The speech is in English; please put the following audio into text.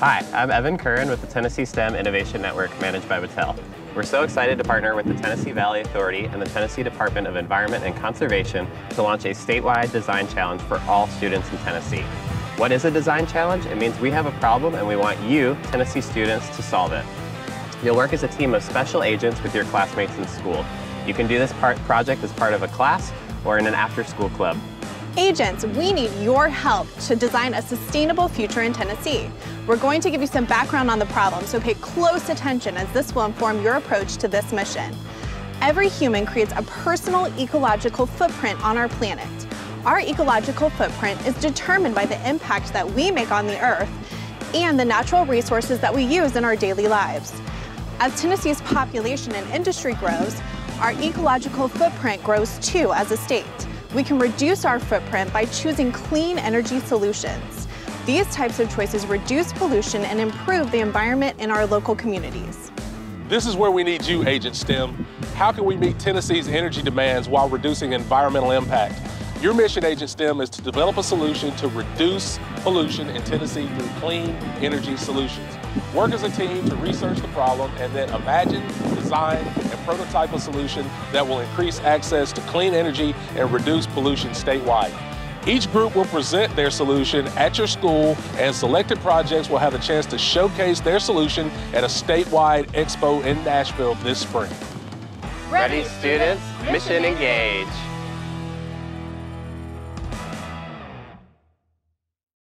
Hi, I'm Evan Curran with the Tennessee STEM Innovation Network managed by Battelle. We're so excited to partner with the Tennessee Valley Authority and the Tennessee Department of Environment and Conservation to launch a statewide design challenge for all students in Tennessee. What is a design challenge? It means we have a problem and we want you, Tennessee students, to solve it. You'll work as a team of special agents with your classmates in school. You can do this part project as part of a class or in an after-school club. Agents, we need your help to design a sustainable future in Tennessee. We're going to give you some background on the problem, so pay close attention as this will inform your approach to this mission. Every human creates a personal ecological footprint on our planet. Our ecological footprint is determined by the impact that we make on the earth and the natural resources that we use in our daily lives. As Tennessee's population and industry grows, our ecological footprint grows too as a state we can reduce our footprint by choosing clean energy solutions. These types of choices reduce pollution and improve the environment in our local communities. This is where we need you, Agent STEM. How can we meet Tennessee's energy demands while reducing environmental impact? Your mission, Agent STEM, is to develop a solution to reduce pollution in Tennessee through clean energy solutions. Work as a team to research the problem and then imagine, design, and prototype a solution that will increase access to clean energy and reduce pollution statewide. Each group will present their solution at your school, and selected projects will have a chance to showcase their solution at a statewide expo in Nashville this spring. Ready, students? Mission engage.